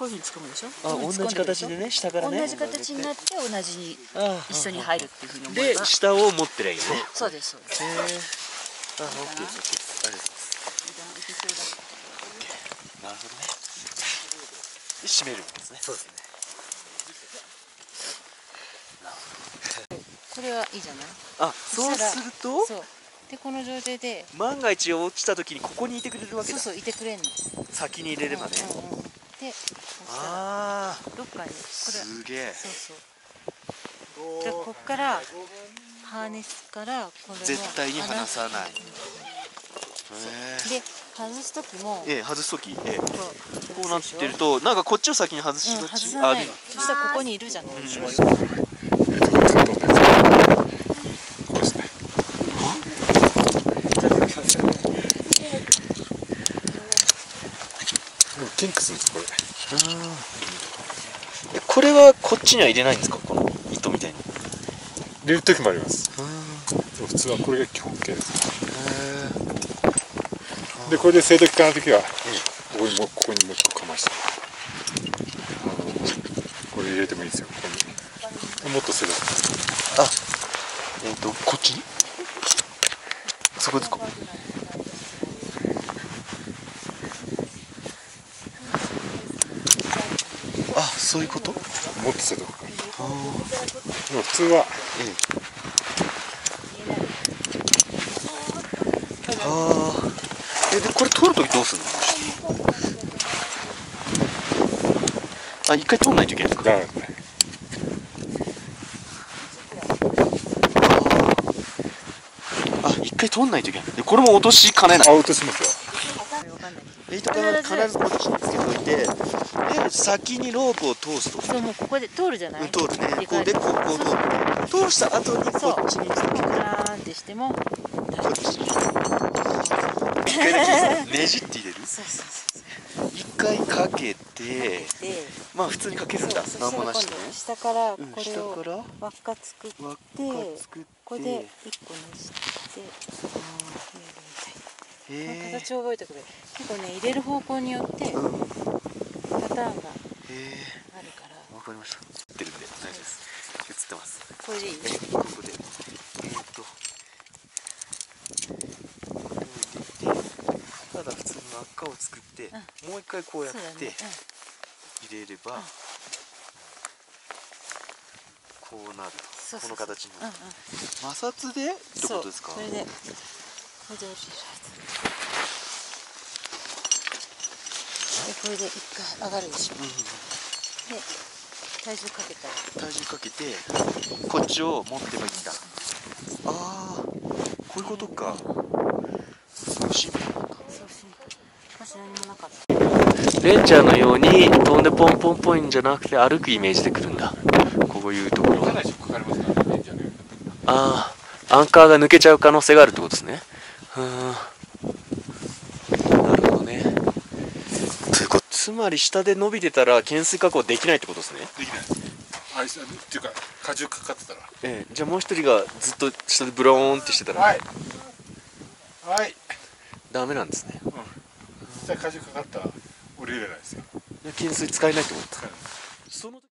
こういうふうに掴むでしょ？あ同じ形でね下からね。同じ形になって同じにあ一緒に入るっていうふうに思えでば下を持ってりゃいいね。そうですそうです。へえあオッケーですありがとうございます。なるほどねで締めるんですね。そうですねこれはいいじゃない？あそうすると？そう。でこの状態で。万が一落ちた時にここにいてくれるわけだ。そうそういてくれんの。先に入れればね。うんうんうんでこうしたらああどっかにこれ。すげえ。そうそう。でこっからハーネスからこれを絶対に離さない。へで外す時もえええ外す時ええ。ここうなってるとなんかこっちを先に外しうんがち、外さない。そしたらここにいるじゃない、こうですねでもキンクするんですこれ。えこれはこっちには入れないんですか？この糸みたいに。入れる時もあります。普通はこれが基本形です。でこれで静電気化の時はここにもここにもう一個かまして。これ入れてもいいですよ。ここに。もっと静電気あえっ、とこっちに？そこですかあそういうこと？もっと静電気化でも普通はああえでこれ取るときどうするの？あ一回取んないといけないんですか？あ一回取んないといけない。でこれも落としかねない。あ落としますよ糸から必ずこっちにつけといてで先にロープを通すと。そうもうここで通るじゃない、うん通るね。でこうでこうこう通る通した後にこっちにつけてカラーンってしてもこっちに一回だけねじって入れる？そうそうそう一回かけてでまあ普通にかけるんだ。そ何もなしで。ね下からうんこれを輪っか作ってこれで一個にして。こうやるみたいなへえ形を覚えてくれ結構ね入れる方向によってパターンがあるから。わかりました。映ってるんで大丈夫です。映ってます。これでいい？えここで。えーっと。ただ普通に輪っかを作って、もう一回こうやって入れれば、こうなる。とそうそうそう。この形にうんうん。なる、摩擦でってことですか？それでこれで降りるでこれで一回上がるでしょ。うんうんで体重かけたら。体重かけてこっちを持ってばいいんだ。ああこういうことか。シンプル。なんだ昔何もなかったレンチャーのように飛んでポンポンポインじゃなくて歩くイメージでくるんだ。こういうところ。かなりかかりますからねじゃねああアンカーが抜けちゃう可能性があるってことですねうーん。なるほどね。ということつまり下で伸びてたら懸垂加工できないってことですね。できない。あいつっていうか荷重かかってたら。ええ。じゃあもう一人がずっと下でブローンってしてたら。はい。はい。ダメなんですね。実際荷重かかったら降りれないですよ懸垂使えないってこと。使えない。その時